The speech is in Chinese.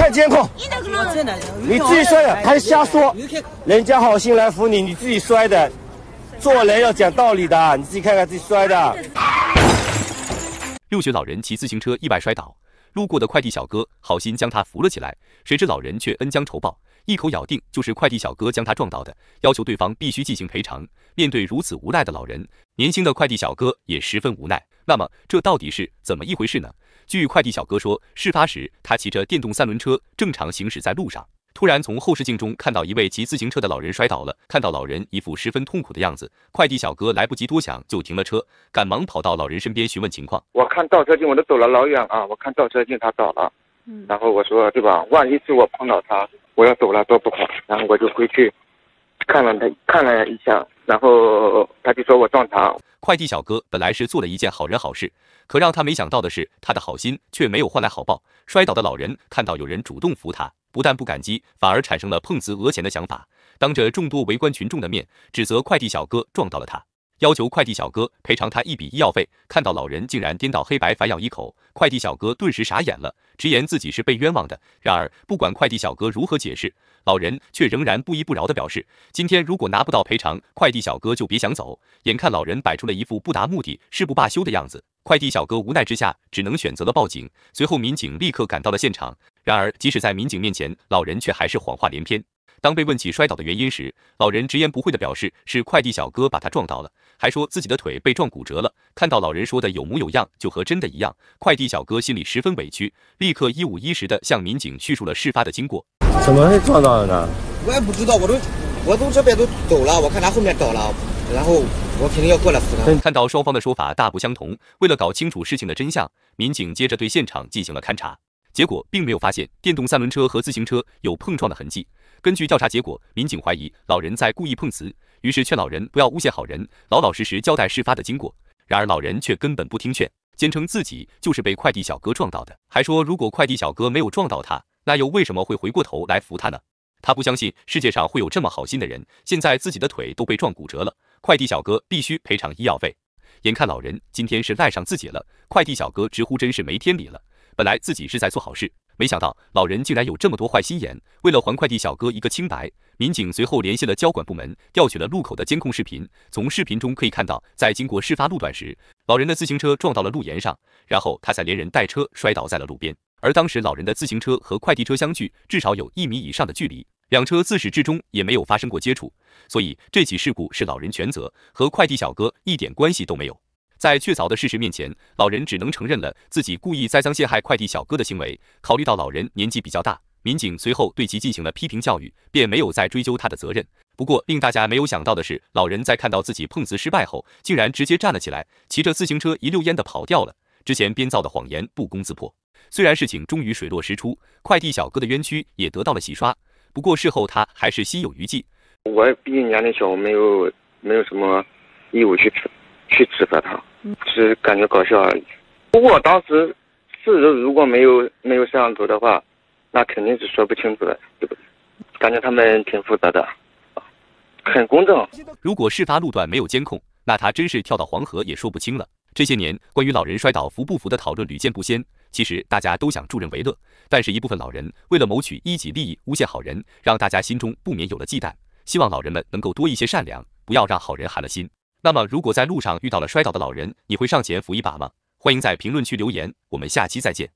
看监控，你自己摔的还瞎说？人家好心来扶你，你自己摔的。做人要讲道理的，你自己看看自己摔的。六旬老人骑自行车意外摔倒，路过的快递小哥好心将他扶了起来，谁知老人却恩将仇报，一口咬定就是快递小哥将他撞倒的，要求对方必须进行赔偿。面对如此无赖的老人，年轻的快递小哥也十分无奈。那么这到底是怎么一回事呢？据快递小哥说，事发时他骑着电动三轮车正常行驶在路上。突然从后视镜中看到一位骑自行车的老人摔倒了，看到老人一副十分痛苦的样子，快递小哥来不及多想就停了车，赶忙跑到老人身边询问情况。我看倒车镜我都走了老远啊，我看倒车镜他倒了，嗯，然后我说对吧，万一是我碰到他，我要走了多不好，然后我就回去看了他看了一下，然后他就说我撞他。快递小哥本来是做了一件好人好事，可让他没想到的是，他的好心却没有换来好报。摔倒的老人看到有人主动扶他。不但不感激，反而产生了碰瓷讹钱的想法，当着众多围观群众的面指责快递小哥撞到了他，要求快递小哥赔偿他一笔医药费。看到老人竟然颠倒黑白反咬一口，快递小哥顿时傻眼了，直言自己是被冤枉的。然而不管快递小哥如何解释，老人却仍然不依不饶地表示，今天如果拿不到赔偿，快递小哥就别想走。眼看老人摆出了一副不达目的誓不罢休的样子，快递小哥无奈之下只能选择了报警。随后民警立刻赶到了现场。然而，即使在民警面前，老人却还是谎话连篇。当被问起摔倒的原因时，老人直言不讳地表示是快递小哥把他撞倒了，还说自己的腿被撞骨折了。看到老人说的有模有样，就和真的一样，快递小哥心里十分委屈，立刻一五一十地向民警叙述了事发的经过。怎么会撞到的呢？我也不知道，我都我从这边都走了，我看他后面倒了，然后我肯定要过来扶他。看到双方的说法大不相同，为了搞清楚事情的真相，民警接着对现场进行了勘查。结果并没有发现电动三轮车和自行车有碰撞的痕迹。根据调查结果，民警怀疑老人在故意碰瓷，于是劝老人不要诬陷好人，老老实实交代事发的经过。然而老人却根本不听劝，坚称自己就是被快递小哥撞到的，还说如果快递小哥没有撞到他，那又为什么会回过头来扶他呢？他不相信世界上会有这么好心的人。现在自己的腿都被撞骨折了，快递小哥必须赔偿医药费。眼看老人今天是赖上自己了，快递小哥直呼真是没天理了。本来自己是在做好事，没想到老人竟然有这么多坏心眼。为了还快递小哥一个清白，民警随后联系了交管部门，调取了路口的监控视频。从视频中可以看到，在经过事发路段时，老人的自行车撞到了路沿上，然后他才连人带车摔倒在了路边。而当时老人的自行车和快递车相距至少有一米以上的距离，两车自始至终也没有发生过接触，所以这起事故是老人全责，和快递小哥一点关系都没有。在确凿的事实面前，老人只能承认了自己故意栽赃陷害快递小哥的行为。考虑到老人年纪比较大，民警随后对其进行了批评教育，便没有再追究他的责任。不过，令大家没有想到的是，老人在看到自己碰瓷失败后，竟然直接站了起来，骑着自行车一溜烟的跑掉了。之前编造的谎言不攻自破。虽然事情终于水落石出，快递小哥的冤屈也得到了洗刷，不过事后他还是心有余悸。我毕竟年龄小，没有没有什么义务去去指责他。是感觉搞笑而已。不过当时事实如果没有没有摄像头的话，那肯定是说不清楚的，对不对？感觉他们挺负责的，很公正。如果事发路段没有监控，那他真是跳到黄河也说不清了。这些年关于老人摔倒扶不扶的讨论屡见不鲜，其实大家都想助人为乐，但是一部分老人为了谋取一己利益诬陷好人，让大家心中不免有了忌惮。希望老人们能够多一些善良，不要让好人寒了心。那么，如果在路上遇到了摔倒的老人，你会上前扶一把吗？欢迎在评论区留言，我们下期再见。